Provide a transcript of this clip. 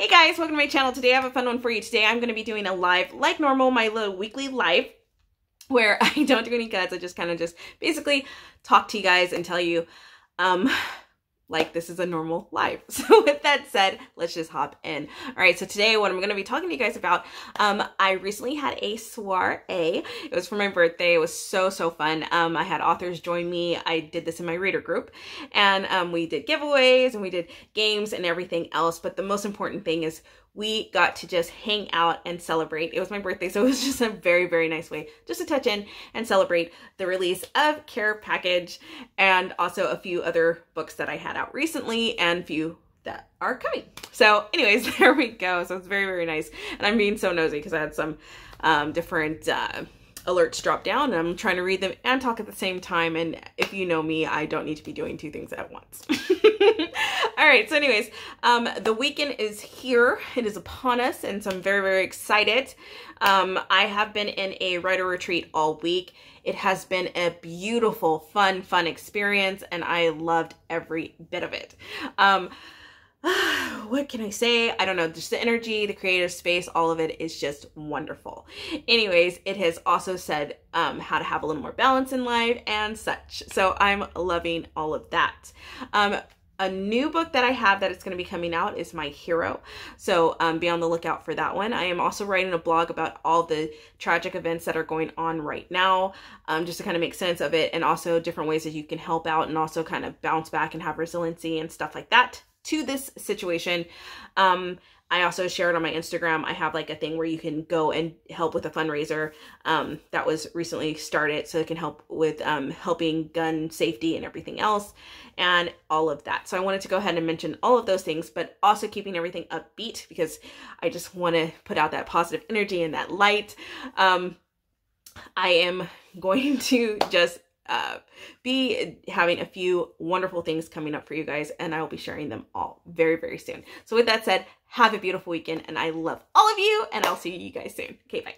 Hey guys, welcome to my channel. Today I have a fun one for you. Today I'm going to be doing a live, like normal, my little weekly live, where I don't do any cuts. I just kind of just basically talk to you guys and tell you um, like this is a normal life. So with that said, let's just hop in. All right, so today what I'm going to be talking to you guys about, um, I recently had a soiree. It was for my birthday. It was so, so fun. Um, I had authors join me. I did this in my reader group and um, we did giveaways and we did games and everything else. But the most important thing is we got to just hang out and celebrate. It was my birthday, so it was just a very, very nice way just to touch in and celebrate the release of Care Package and also a few other books that I had out recently and few that are coming. So anyways, there we go. So it's very, very nice. And I'm being so nosy because I had some um, different uh, alerts drop down and I'm trying to read them and talk at the same time. And if you know me, I don't need to be doing two things at once. All right, so anyways, um, the weekend is here. It is upon us, and so I'm very, very excited. Um, I have been in a writer retreat all week. It has been a beautiful, fun, fun experience, and I loved every bit of it. Um, what can I say? I don't know. Just the energy, the creative space, all of it is just wonderful. Anyways, it has also said um, how to have a little more balance in life and such. So I'm loving all of that. Um, a new book that I have that is going to be coming out is My Hero. So um, be on the lookout for that one. I am also writing a blog about all the tragic events that are going on right now, um, just to kind of make sense of it, and also different ways that you can help out and also kind of bounce back and have resiliency and stuff like that to this situation. Um, I also shared it on my Instagram, I have like a thing where you can go and help with a fundraiser um, that was recently started. So it can help with um, helping gun safety and everything else and all of that. So I wanted to go ahead and mention all of those things, but also keeping everything upbeat because I just want to put out that positive energy and that light. Um, I am going to just uh, be having a few wonderful things coming up for you guys, and I will be sharing them all very, very soon. So with that said, have a beautiful weekend, and I love all of you, and I'll see you guys soon. Okay, bye.